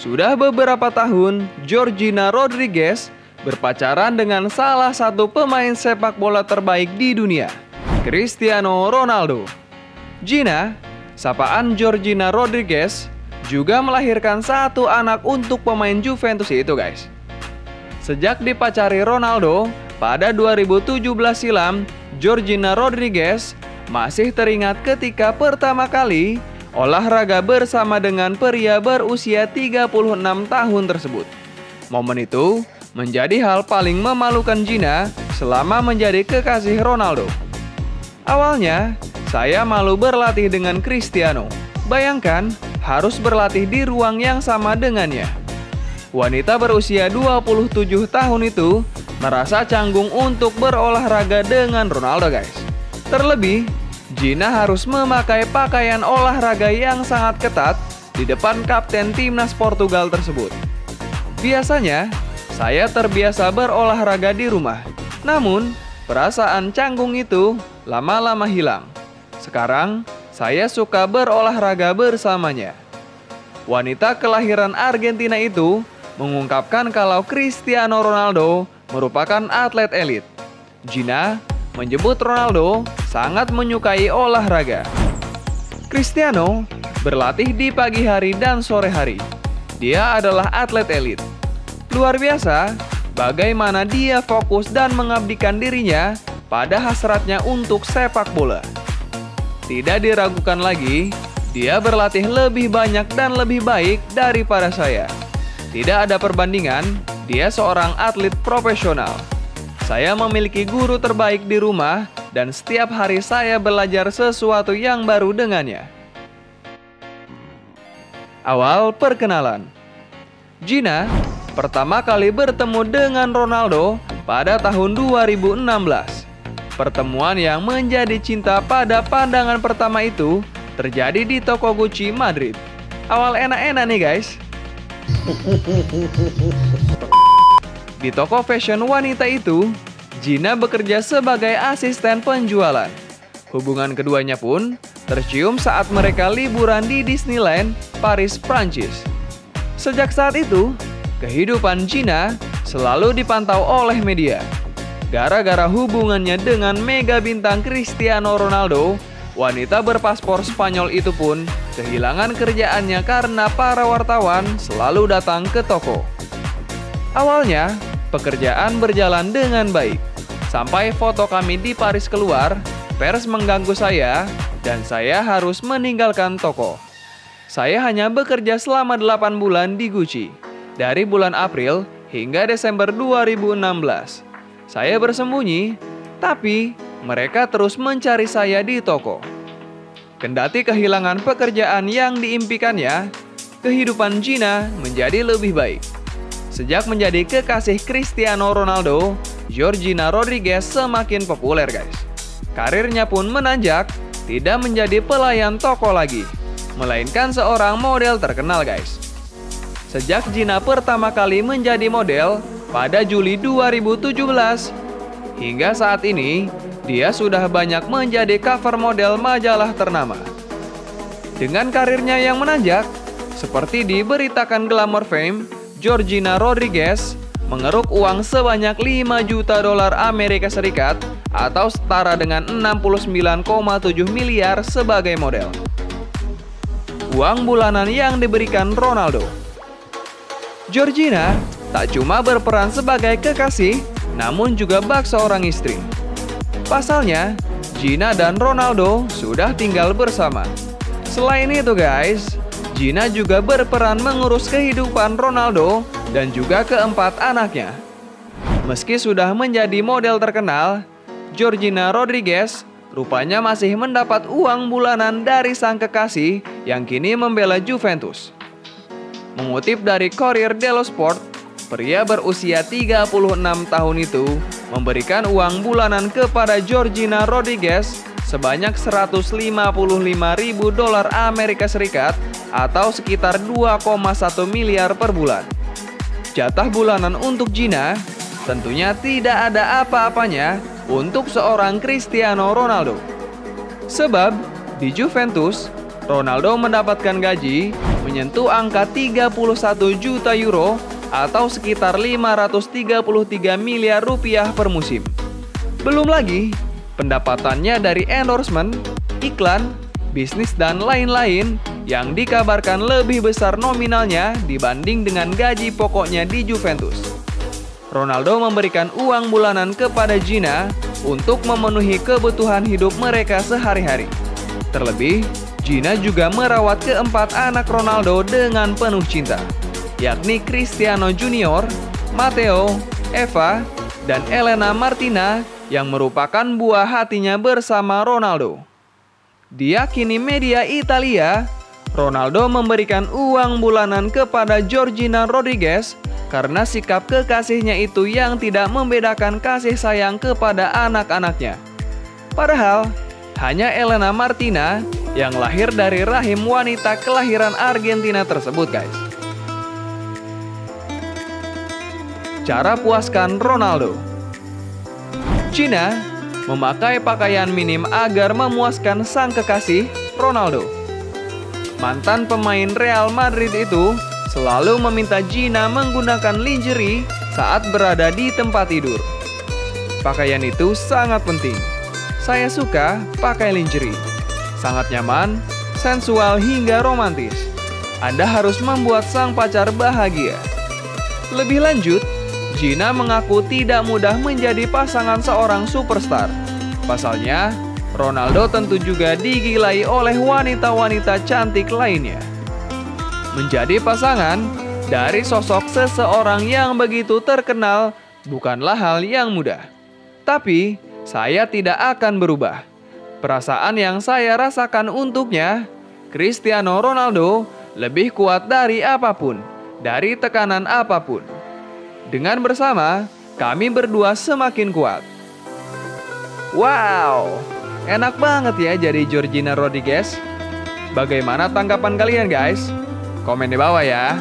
Sudah beberapa tahun, Georgina Rodriguez berpacaran dengan salah satu pemain sepak bola terbaik di dunia, Cristiano Ronaldo. Gina, sapaan Georgina Rodriguez, juga melahirkan satu anak untuk pemain Juventus itu guys. Sejak dipacari Ronaldo, pada 2017 silam, Georgina Rodriguez masih teringat ketika pertama kali olahraga bersama dengan pria berusia 36 tahun tersebut. Momen itu menjadi hal paling memalukan Gina selama menjadi kekasih Ronaldo. Awalnya, saya malu berlatih dengan Cristiano. Bayangkan, harus berlatih di ruang yang sama dengannya. Wanita berusia 27 tahun itu merasa canggung untuk berolahraga dengan Ronaldo guys. Terlebih, Gina harus memakai pakaian olahraga yang sangat ketat di depan kapten timnas Portugal tersebut. Biasanya, saya terbiasa berolahraga di rumah. Namun, perasaan canggung itu lama-lama hilang. Sekarang, saya suka berolahraga bersamanya. Wanita kelahiran Argentina itu mengungkapkan kalau Cristiano Ronaldo merupakan atlet elit. Gina menyebut Ronaldo sangat menyukai olahraga. Cristiano berlatih di pagi hari dan sore hari. Dia adalah atlet elit. Luar biasa bagaimana dia fokus dan mengabdikan dirinya pada hasratnya untuk sepak bola. Tidak diragukan lagi, dia berlatih lebih banyak dan lebih baik daripada saya. Tidak ada perbandingan, dia seorang atlet profesional. Saya memiliki guru terbaik di rumah dan setiap hari saya belajar sesuatu yang baru dengannya. Awal perkenalan Gina pertama kali bertemu dengan Ronaldo pada tahun 2016. Pertemuan yang menjadi cinta pada pandangan pertama itu terjadi di toko Gucci Madrid. Awal enak-enak nih guys. Di toko fashion wanita itu, Gina bekerja sebagai asisten penjualan. Hubungan keduanya pun tercium saat mereka liburan di Disneyland, Paris, Prancis. Sejak saat itu, kehidupan Gina selalu dipantau oleh media. Gara-gara hubungannya dengan mega bintang Cristiano Ronaldo, wanita berpaspor Spanyol itu pun kehilangan kerjaannya karena para wartawan selalu datang ke toko. Awalnya, pekerjaan berjalan dengan baik. Sampai foto kami di Paris keluar, pers mengganggu saya dan saya harus meninggalkan toko. Saya hanya bekerja selama 8 bulan di Gucci, dari bulan April hingga Desember 2016. Saya bersembunyi, tapi mereka terus mencari saya di toko. Kendati kehilangan pekerjaan yang diimpikannya, kehidupan Gina menjadi lebih baik. Sejak menjadi kekasih Cristiano Ronaldo, Georgina Rodriguez semakin populer guys. Karirnya pun menanjak, tidak menjadi pelayan toko lagi, melainkan seorang model terkenal guys. Sejak Gina pertama kali menjadi model pada Juli 2017, hingga saat ini dia sudah banyak menjadi cover model majalah ternama. Dengan karirnya yang menanjak, seperti diberitakan Glamour Fame, Georgina Rodriguez mengeruk uang sebanyak 5 juta dolar Amerika Serikat atau setara dengan 69,7 miliar sebagai model. Uang bulanan yang diberikan Ronaldo. Georgina tak cuma berperan sebagai kekasih, namun juga bak seorang istri. Pasalnya, Gina dan Ronaldo sudah tinggal bersama. Selain itu guys, Gina juga berperan mengurus kehidupan Ronaldo dan juga keempat anaknya. Meski sudah menjadi model terkenal, Georgina Rodriguez rupanya masih mendapat uang bulanan dari sang kekasih yang kini membela Juventus. Mengutip dari Corriere dello Sport, pria berusia 36 tahun itu memberikan uang bulanan kepada Georgina Rodriguez sebanyak 155 ribu dolar Amerika Serikat atau sekitar 2,1 miliar per bulan. Jatah bulanan untuk Gina tentunya tidak ada apa-apanya untuk seorang Cristiano Ronaldo. Sebab di Juventus, Ronaldo mendapatkan gaji menyentuh angka 31 juta euro atau sekitar 533 miliar rupiah per musim. Belum lagi pendapatannya dari endorsement, iklan, bisnis dan lain-lain yang dikabarkan lebih besar nominalnya dibanding dengan gaji pokoknya di Juventus. Ronaldo memberikan uang bulanan kepada Gina untuk memenuhi kebutuhan hidup mereka sehari-hari. Terlebih, Gina juga merawat keempat anak Ronaldo dengan penuh cinta, yakni Cristiano Junior, Matteo, Eva, dan Elena Martina yang merupakan buah hatinya bersama Ronaldo. Diakini media Italia, Ronaldo memberikan uang bulanan kepada Georgina Rodriguez karena sikap kekasihnya itu yang tidak membedakan kasih sayang kepada anak-anaknya. Padahal, hanya Elena Martina yang lahir dari rahim wanita kelahiran Argentina tersebut, guys. Cara puaskan Ronaldo Cina memakai pakaian minim agar memuaskan sang kekasih, Ronaldo. Mantan pemain Real Madrid itu selalu meminta Gina menggunakan lingerie saat berada di tempat tidur. Pakaian itu sangat penting. Saya suka pakai lingerie. Sangat nyaman, sensual hingga romantis. Anda harus membuat sang pacar bahagia. Lebih lanjut, Gina mengaku tidak mudah menjadi pasangan seorang superstar. Pasalnya, Ronaldo tentu juga digilai oleh wanita-wanita cantik lainnya menjadi pasangan dari sosok seseorang yang begitu terkenal bukanlah hal yang mudah. Tapi saya tidak akan berubah. Perasaan yang saya rasakan untuknya, Cristiano Ronaldo lebih kuat dari apa pun, dari tekanan apa pun. Dengan bersama, kami berdua semakin kuat. Wow, enak banget ya jadi Georgina Rodriguez. Bagaimana tanggapan kalian guys? Komen di bawah ya.